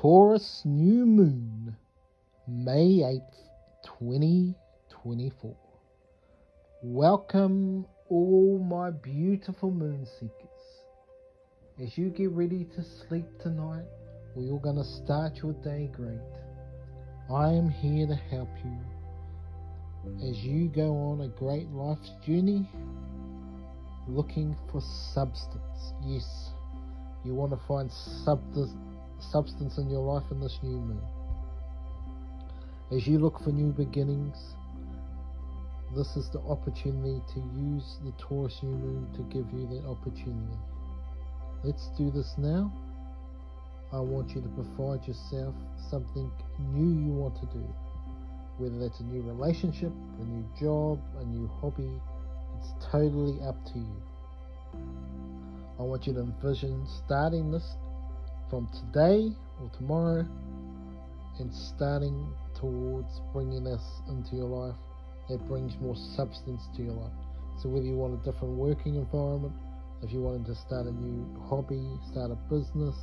Taurus new moon, May 8th, 2024. Welcome, all my beautiful moon seekers. As you get ready to sleep tonight, we're going to start your day great. I am here to help you as you go on a great life's journey looking for substance. Yes, you want to find substance substance in your life in this new moon. As you look for new beginnings, this is the opportunity to use the Taurus new moon to give you that opportunity. Let's do this now. I want you to provide yourself something new you want to do. Whether that's a new relationship, a new job, a new hobby, it's totally up to you. I want you to envision starting this from today or tomorrow and starting towards bringing this into your life that brings more substance to your life. So whether you want a different working environment, if you wanted to start a new hobby, start a business,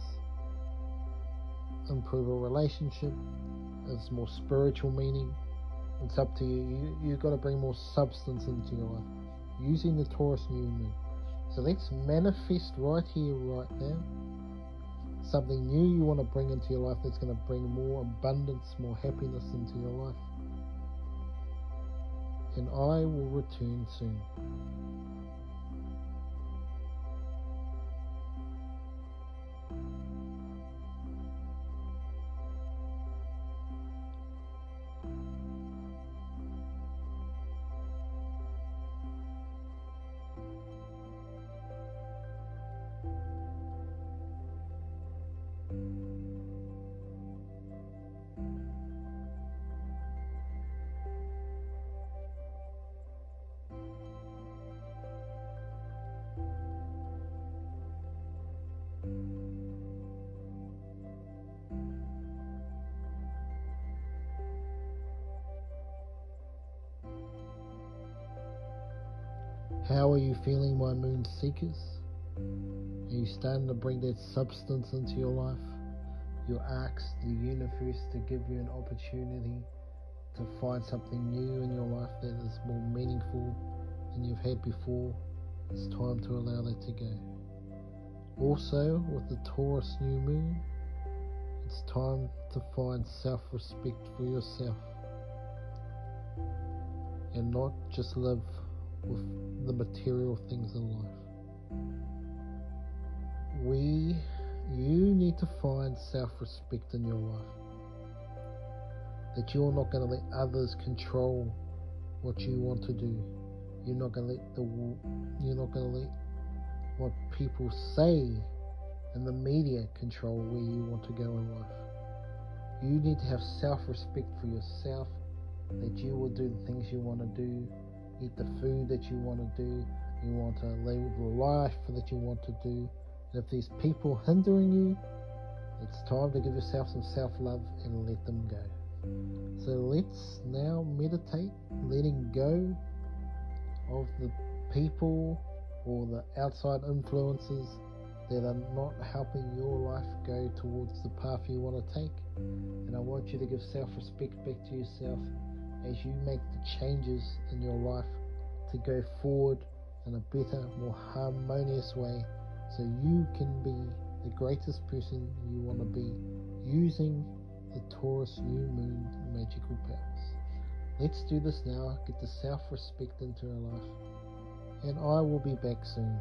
improve a relationship, it's more spiritual meaning. It's up to you. you you've got to bring more substance into your life using the Taurus new moon. So let's manifest right here, right now something new you want to bring into your life that's going to bring more abundance, more happiness into your life. And I will return soon. How are you feeling, my moon seekers? Are you starting to bring that substance into your life? You ask the universe to give you an opportunity to find something new in your life that is more meaningful than you've had before. It's time to allow that to go. Also, with the Taurus new moon, it's time to find self respect for yourself and not just live with the material things in life. We, you need to find self respect in your life. That you're not going to let others control what you want to do. You're not going to let the, you're not going to let what people say and the media control where you want to go in life. You need to have self respect for yourself, that you will do the things you want to do, eat the food that you want to do, you want to live the life that you want to do. And if there's people hindering you, it's time to give yourself some self love and let them go. So let's now meditate, letting go of the people or the outside influences that are not helping your life go towards the path you want to take. And I want you to give self respect back to yourself as you make the changes in your life to go forward in a better, more harmonious way so you can be the greatest person you want to be using the Taurus new moon magical powers. Let's do this now, get the self respect into our life, and I will be back soon.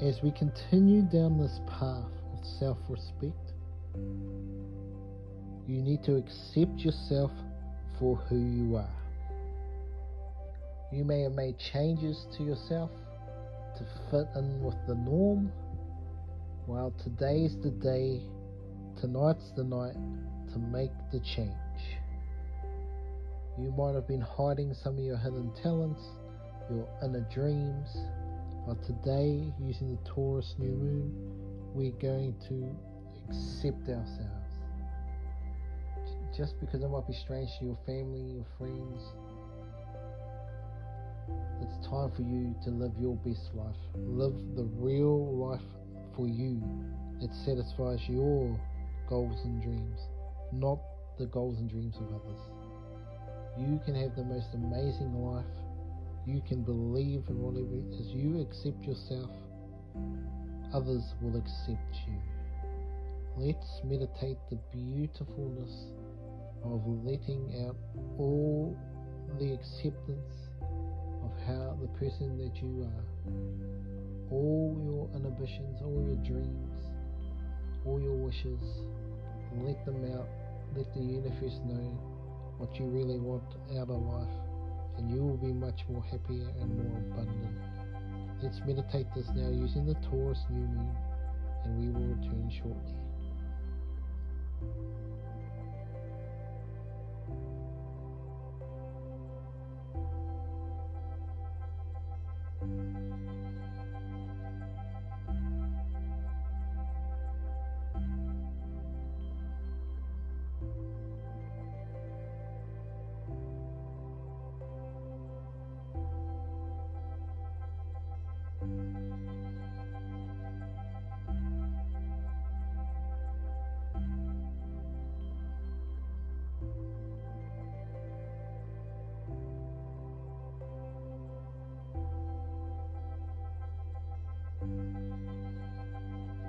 As we continue down this path of self respect, you need to accept yourself for who you are. You may have made changes to yourself to fit in with the norm. Well, today's the day, tonight's the night to make the change. You might have been hiding some of your hidden talents, your inner dreams, but today, using the Taurus new moon, we're going to accept ourselves. Just because it might be strange to your family, your friends, it's time for you to live your best life. Live the real life for you that satisfies your goals and dreams, not the goals and dreams of others. You can have the most amazing life. You can believe in whatever as you accept yourself, others will accept you. Let's meditate the beautifulness of letting out all the acceptance of how the person that you are. All your inhibitions, all your dreams, all your wishes, let them out. Let the universe know what you really want out of life, and you will be much more happier and more abundant. Let's meditate this now using the Taurus new moon, and we will return shortly.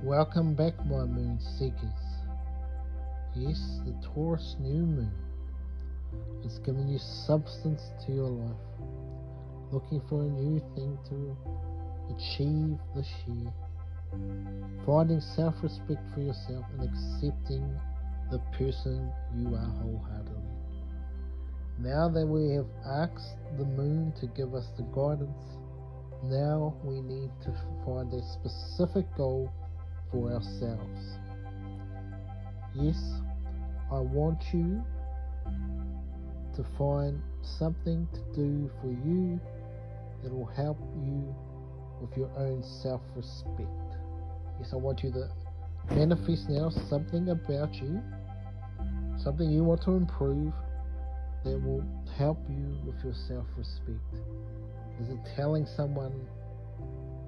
Welcome back, my moon seekers. Yes, the Taurus new moon is giving you substance to your life, looking for a new thing to achieve this year, finding self respect for yourself and accepting the person you are wholeheartedly. Now that we have asked the moon to give us the guidance, now we need to find a specific goal for ourselves. Yes, I want you to find something to do for you that will help you with your own self respect. Yes, I want you to manifest now something about you, something you want to improve that will help you with your self respect. Is it telling someone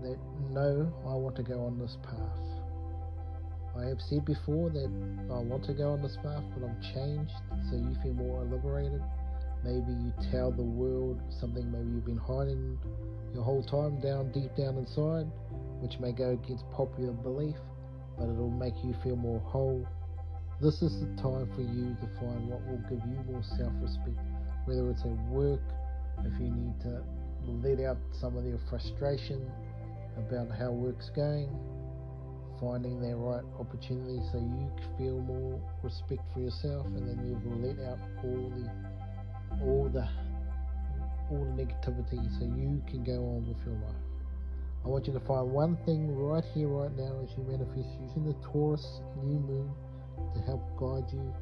that no, I want to go on this path? I have said before that I want to go on this path, but I'm changed, so you feel more liberated. Maybe you tell the world something maybe you've been hiding your whole time down deep down inside, which may go against popular belief, but it'll make you feel more whole. This is the time for you to find what will give you more self respect, whether it's at work, if you need to let out some of your frustration about how work's going, finding that right opportunity so you feel more respect for yourself and then you will let out all the all the all the negativity so you can go on with your life. I want you to find one thing right here, right now, as you manifest using the Taurus new moon to help guide you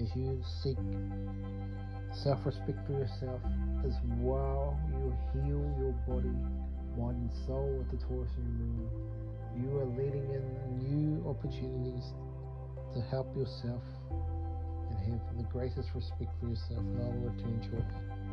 as you seek self respect for yourself as well you heal your body, mind, and soul with the Taurus new moon you are letting in new opportunities to help yourself and have the greatest respect for yourself. And I will return shortly.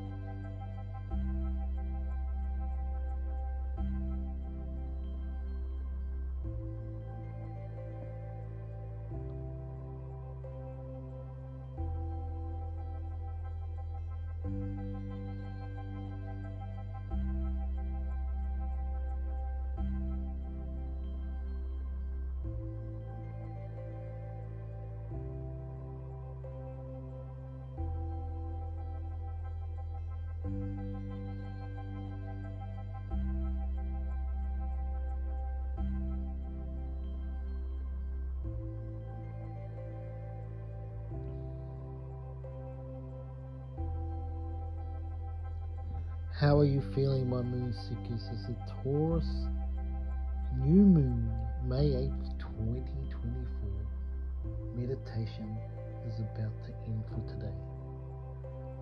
How are you feeling, my moon seekers? Is the Taurus new moon, May 8th, 2024. Meditation is about to end for today.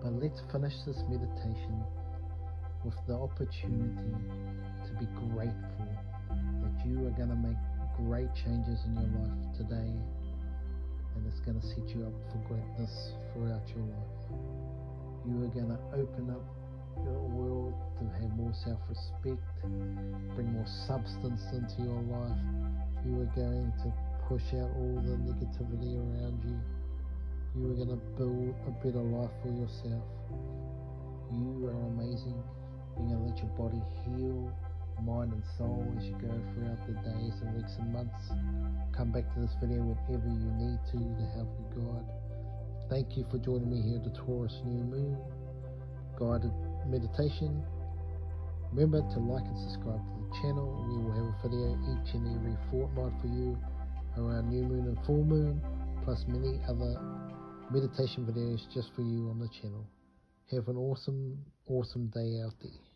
But let's finish this meditation with the opportunity to be grateful that you are going to make great changes in your life today and it's going to set you up for greatness throughout your life. You are going to open up to have more self respect, bring more substance into your life. You are going to push out all the negativity around you. You are going to build a better life for yourself. You are amazing. You're going to let your body heal, mind and soul as you go throughout the days and weeks and months. Come back to this video whenever you need to to help you God. Thank you for joining me here at the Taurus New Moon Guided Meditation. Remember to like and subscribe to the channel. We will have a video each and every fortnight for you around new moon and full moon, plus many other meditation videos just for you on the channel. Have an awesome, awesome day out there.